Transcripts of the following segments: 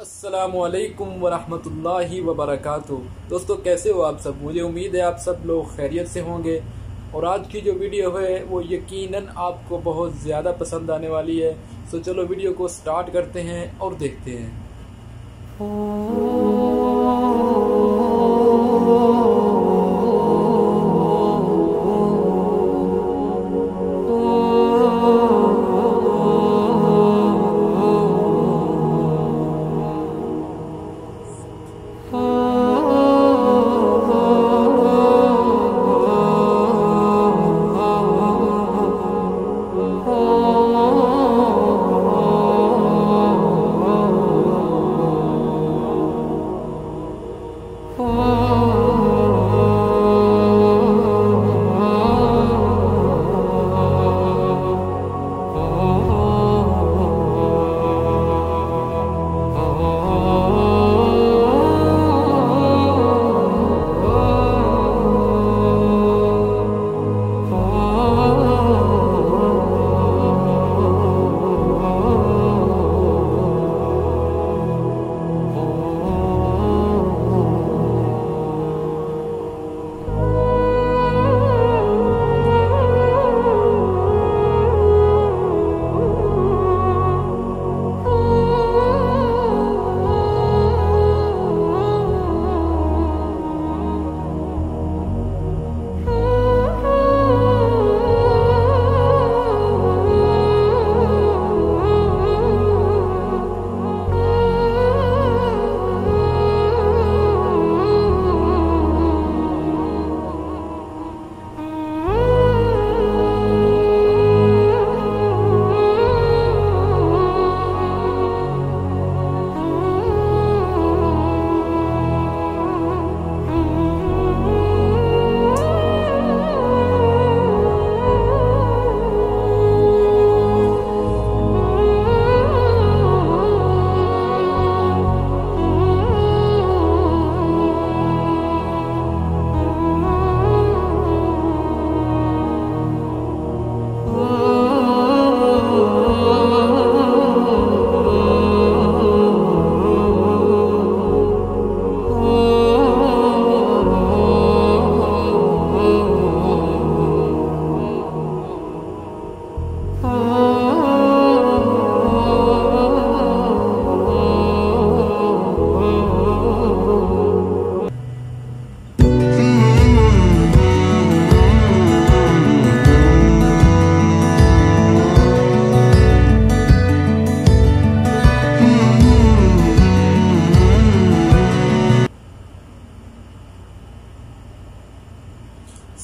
असलकम वरहमतुल्लाहि वबरकातुहू दोस्तों, कैसे हो आप सब? मुझे उम्मीद है आप सब लोग खैरियत से होंगे। और आज की जो वीडियो है, वो यकीनन आपको बहुत ज़्यादा पसंद आने वाली है। सो चलो वीडियो को स्टार्ट करते हैं और देखते हैं। Oh.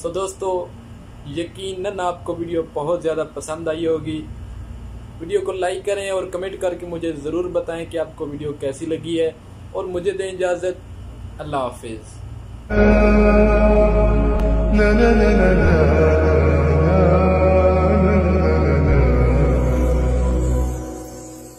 सो so, दोस्तों यकीनन आपको वीडियो बहुत ज़्यादा पसंद आई होगी वीडियो को लाइक करें और कमेंट करके मुझे ज़रूर बताएं कि आपको वीडियो कैसी लगी है और मुझे दें इजाज़त अल्लाह हाफिज़